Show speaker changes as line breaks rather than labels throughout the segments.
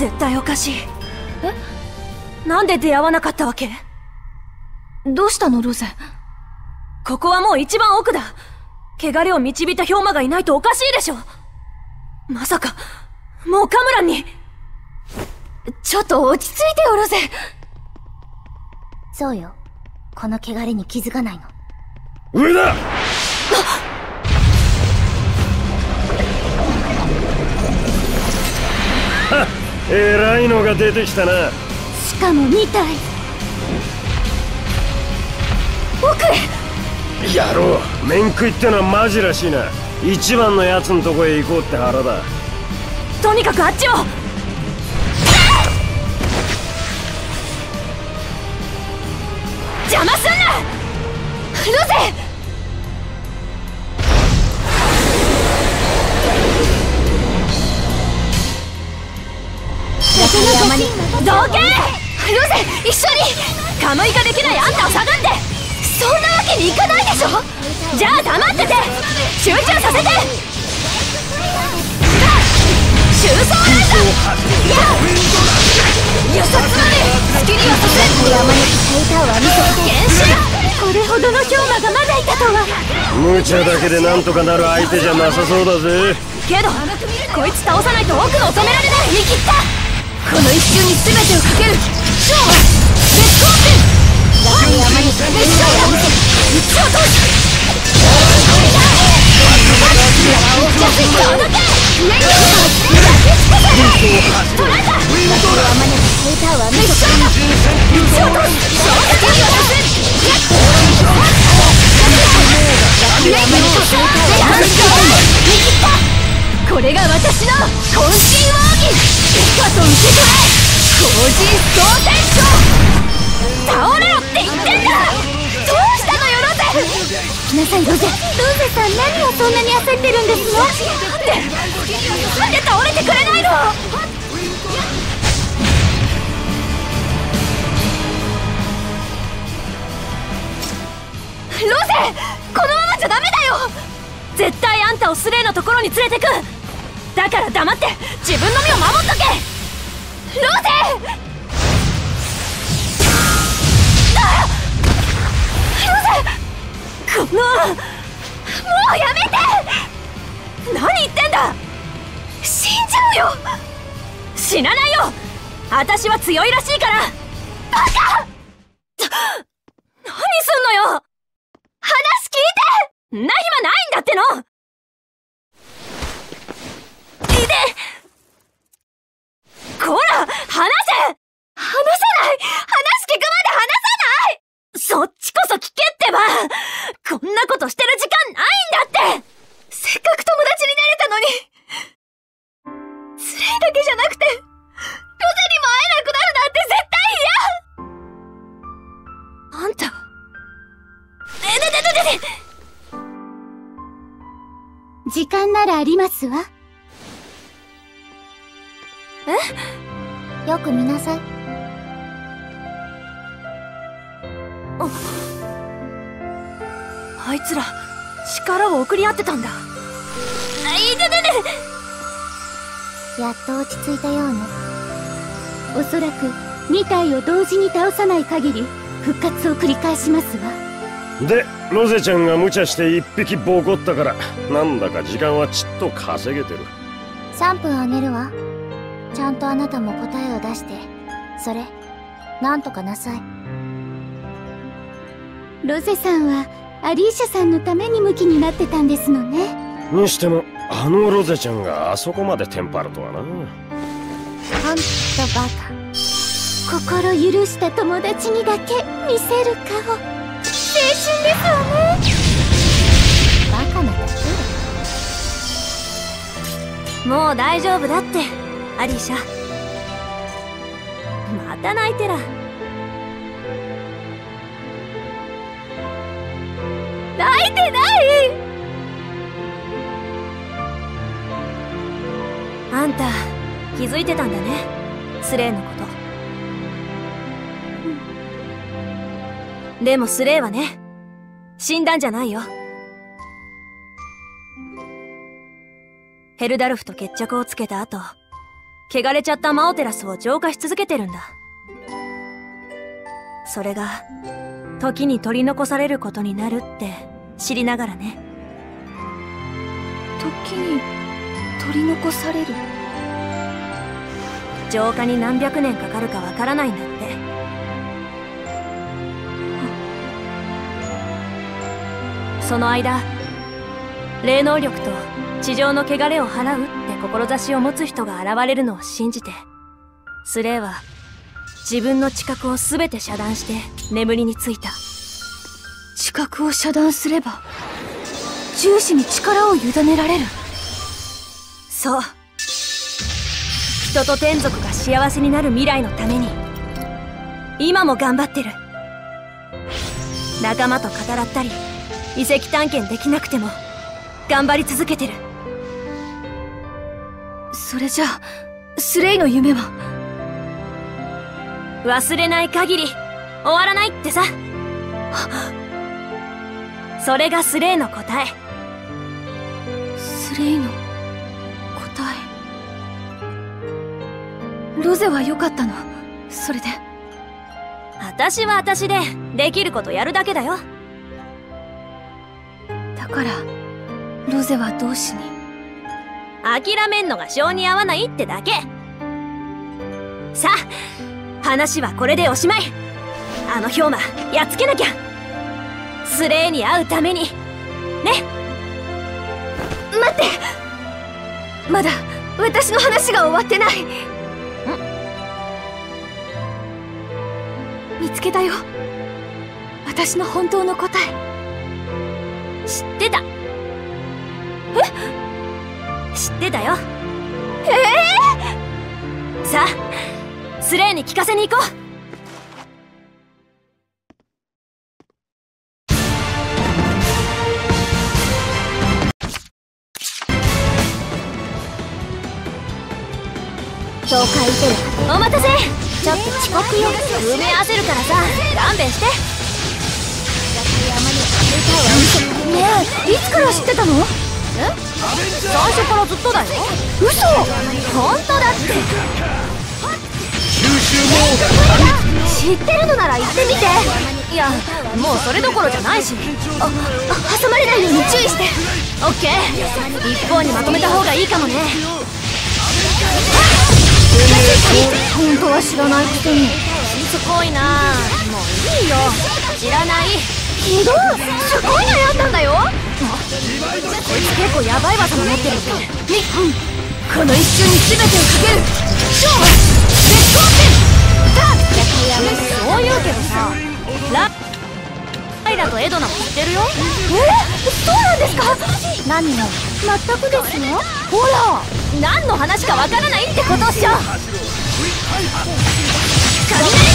絶対おかしい。え？なんで出会わなかったわけ？
どうしたのロゼ？
ここはもう一番奥だ。汚れを導いた氷馬がいないとおかしいでしょ。まさかもうカムランに。
ちょっと落ち着いてよロゼ。
そうよ。この汚れに気づかないの。
上だえらいのが出てきたな。
しかも2体。奥
へ。やろう面食いってのはマジらしいな。一番のやつのとこへ行こうって腹だ。
とにかくあっちを。邪魔すんな。
ロゼ
カムイができないあんたを下がって。
そんなわけにいかないでしょ。
じゃあ黙ってて。集中させて。収束連鎖や輸送まで月にはさせ
山に歌を浴びせ
て
これほどの氷馬がまだいたとは。
無茶だけでなんとかなる相手じゃなさそうだぜ。
けどこいつ倒さないと奥の止められない。言い切った。この一瞬に全てをかける。超絶光点これが私の渾身奥義。かと受け取れ。後陣総天将
来なさいロゼ。ロゼさん何をそんなに焦ってるんですの？
なんでなんで倒れてくれないの？ロゼこのままじゃダメだよ！絶対あんたをスレイのところに連れてく！だから黙って自分の身を守っとけ！ロゼ！ロゼ！このもうやめて！何言ってんだ！死んじゃうよ！死なないよ！私は強いらしいから！バカ！何すんのよ！話聞いて！んな暇ないんだっての！な
らありますわ。
よく見なさい。
あいつら力を送り合ってたんだ。あいててて
やっと落ち着いたようね。
おそらく2体を同時に倒さない限り復活を繰り返しますわ。
でロゼちゃんが無茶して一匹ボコったからなんだか時間はちっと稼げてる。
3分あげるわ。ちゃんとあなたも答えを出して。それなんとかなさい。
ロゼさんはアリーシャさんのためにムキになってたんですのね。
にしてもあのロゼちゃんがあそこまでテンパるとはな。
ほんとバカ。
心許した友達にだけ見せる顔。青春ですわね。
バカなだけ
もう大丈夫だって。アリシャ。また泣いてら。泣いてない！あんた気づいてたんだね。スレイのこと。でもスレイはね死んだんじゃないよ。ヘルダルフと決着をつけた後汚れちゃったマオテラスを浄化し続けてるんだ。それが時に取り残されることになるって知りながらね。
時に取り残される？
浄化に何百年かかるかわからないんだってその間霊能力と地上の汚れを払うって志を持つ人が現れるのを信じてスレイは自分の知覚を全て遮断して眠りについた。
知覚を遮断すれば重視に力を委ねられる。
そう。人と天族が幸せになる未来のために今も頑張ってる。仲間と語らったり遺跡探検できなくても頑張り続けてる。
それじゃあスレイの夢は？
忘れない限り終わらないってさ。それがスレイの答え。
スレイの答え？ロゼは良かったの？それで？
私は私でできることやるだけだよ。
だからロゼは同志に。
諦めんのが性に合わないってだけ。さあ話はこれでおしまい。あの氷馬やっつけなきゃ。スレイに会うために。ね。
待って。まだ私の話が終わってない。見つけたよ。私の本当の答え
知ってた。え？知ってたよ。
え？
えー、さあスレイに聞かせに行こう。
境界テ
ルお待たせ。
ちょっと遅刻よ。
埋め合わせるからさ。勘弁して。
ねえいつから知ってたの？
え？最初からずっとだよ。
嘘！
本当だって。
知ってるのなら言ってみて。
いやもうそれどころじゃないし。
あ挟まれないように注意して。
オッケー。一方にまとめた方がいいかもね。
本当は知らないくせに。
しつこいな。もういいよ。知らない
ひどいすごい悩んだんだよ。
こいつ結構ヤバい技も持ってる。ってねこの一瞬に全てをかける。勝負。絶好点そう言うけどさラライラとエドナも知ってるよ。
えそうなんですか何を全くですよ。
ほら。何の話かわからないってことっしょ。雷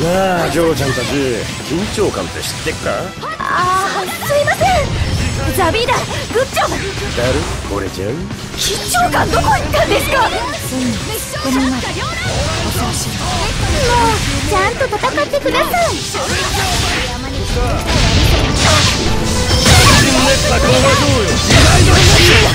なあジョーちゃんたち緊張感って知ってっか？
ああすいません。
ザビーダグッジョブ
だるこれちゃん？
緊張感どこ行ったんですか？
ごめんなさい。恐ろしい。もうちゃんと戦ってください。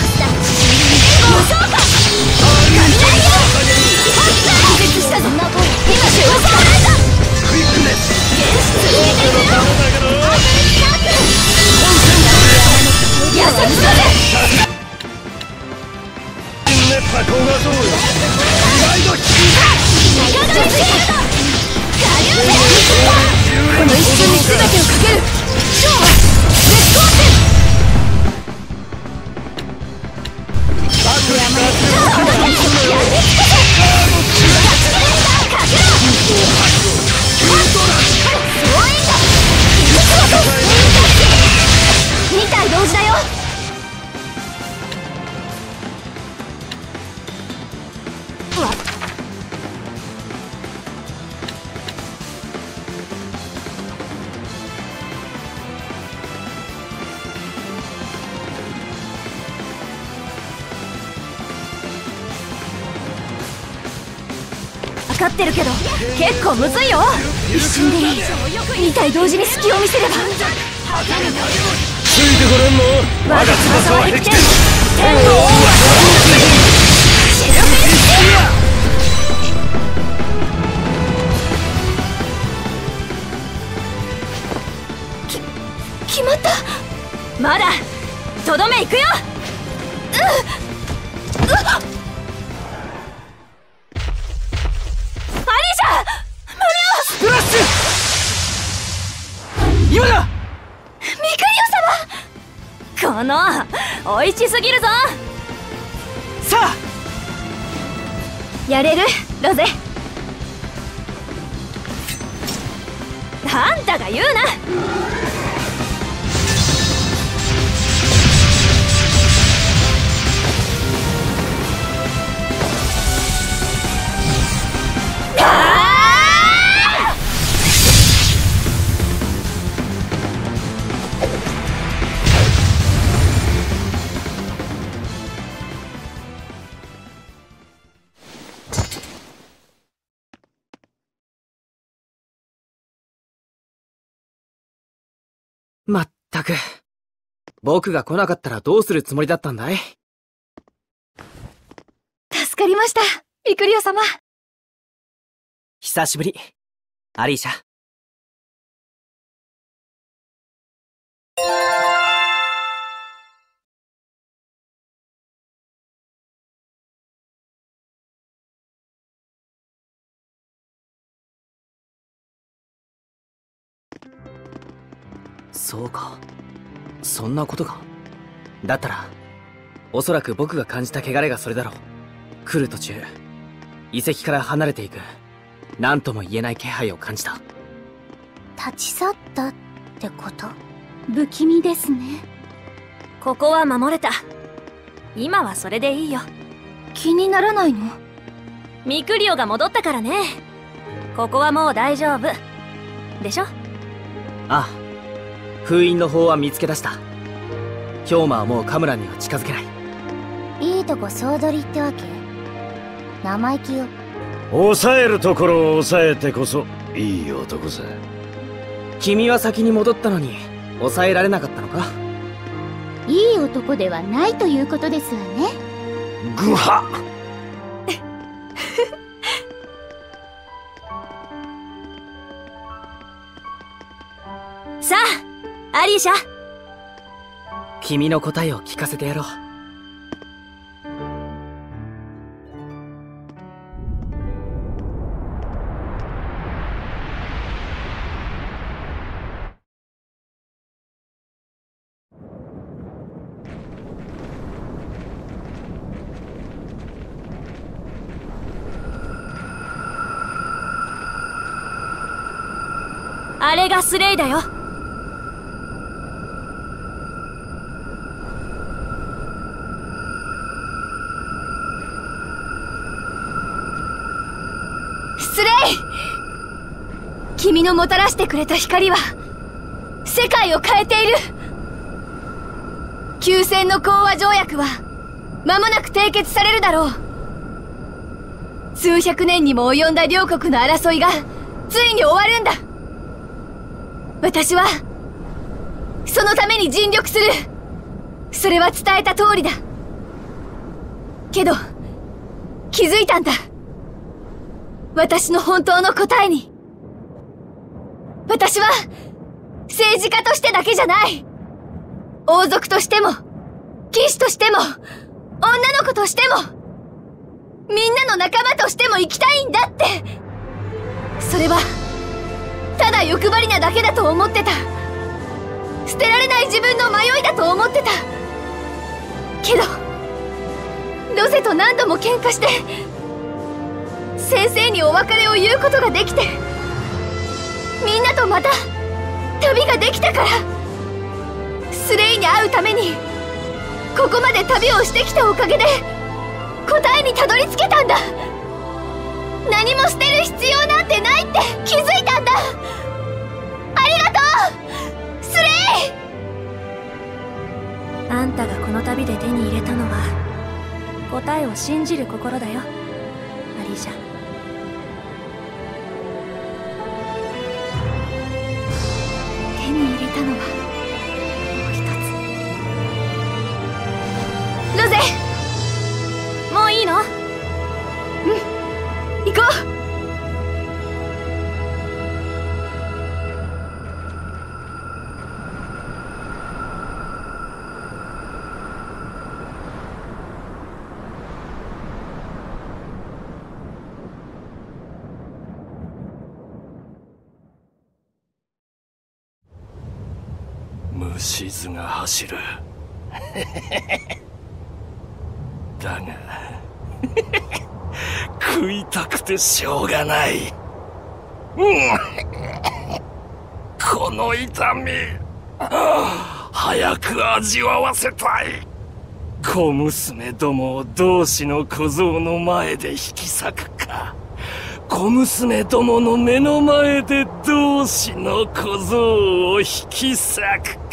こか
ってるけど結構むずいよ。
一瞬でいい。2体同時に隙を見せれば。
ついてんの
我が翼は天天の王は
決まった。まだとどめ行くよ。ううっ。
今だ！
ミクリオ様！この美味しすぎるぞ！
さあ！
やれる？ロゼあんたが言うな
ったく。僕が来なかったらどうするつもりだったんだい？
助かりましたミクリオ様
久しぶり、アリーシャ。そうか。そんなことか。だったら、おそらく僕が感じた汚れがそれだろう。来る途中、遺跡から離れていく、何とも言えない気配を感じた。
立ち去ったってこと？不気味ですね。
ここは守れた今はそれでいいよ
気にならないの？
ミクリオが戻ったからねここはもう大丈夫でしょ？
ああ封印の方は見つけ出した。氷馬はもうカムランには近づけない。
いいとこ総取りってわけ？生意気よ。
抑えるところを抑えてこそいい男さ
君は先に戻ったのに抑えられなかったのか？
いい男ではないということですわね。
グハ
さリーシャ
君の答えを聞かせてやろう。
あれがスレイだよ君のもたらしてくれた光は世界を変えている。休戦の講和条約は間もなく締結されるだろう。数百年にも及んだ両国の争いがついに終わるんだ。私はそのために尽力する。それは伝えた通りだ。けど気づいたんだ。私の本当の答えに。私は政治家としてだけじゃない。王族としても騎士としても女の子としてもみんなの仲間としても生きたいんだって。それはただ欲張りなだけだと思ってた。捨てられない自分の迷いだと思ってた。けどロゼと何度も喧嘩して先生にお別れを言うことができてみんなとまた旅ができたから。スレイに会うためにここまで旅をしてきたおかげで答えにたどり着けたんだ。何も捨てる必要なんてないって気づいたんだ。ありがとうスレイ！あんたがこの旅で手に入れたのは答えを信じる心だよアリーシャ。行こう。
虫図が走る。だが食いたくてしょうがない、この痛み。早く味わわせたい。小娘どもを同志の小僧の前で引き裂くか。小娘どもの目の前で同志の小僧を引き裂くか。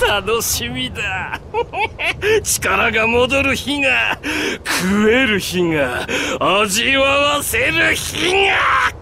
楽しみだ。力が戻る日が食える日が味わわせる日が。